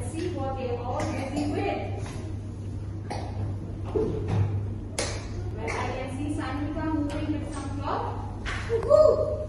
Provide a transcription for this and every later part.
Let's see what they are all busy with. Well, I can see Sanika moving with some cloth.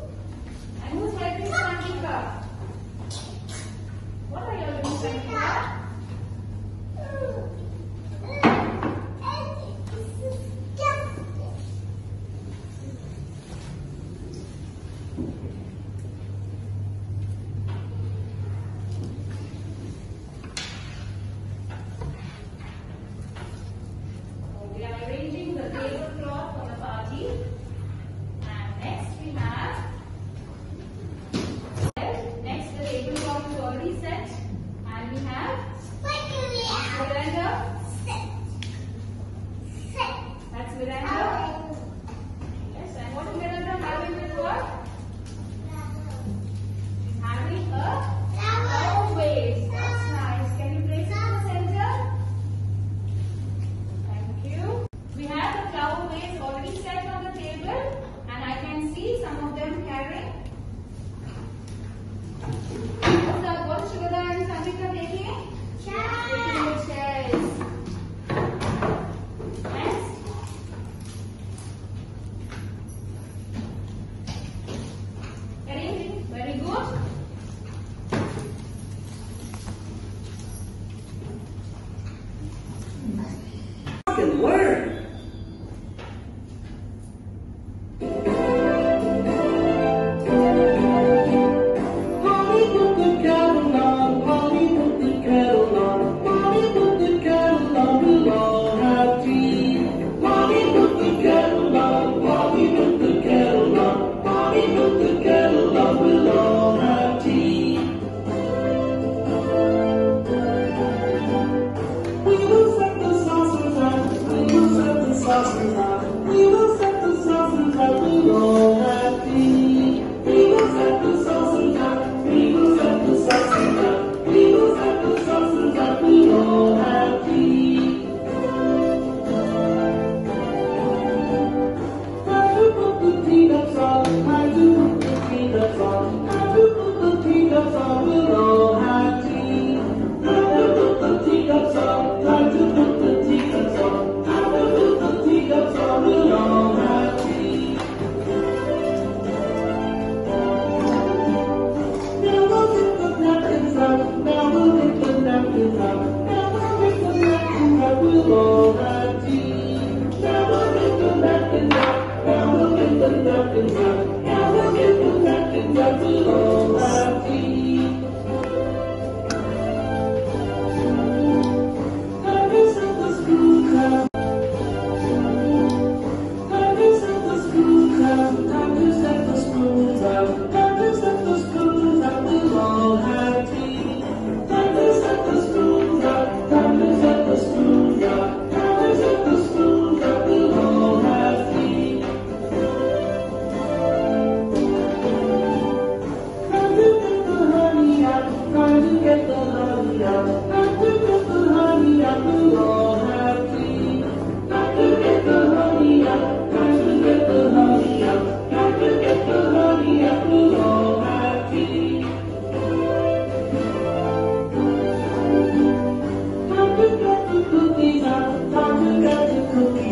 the deeds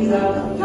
Lisa.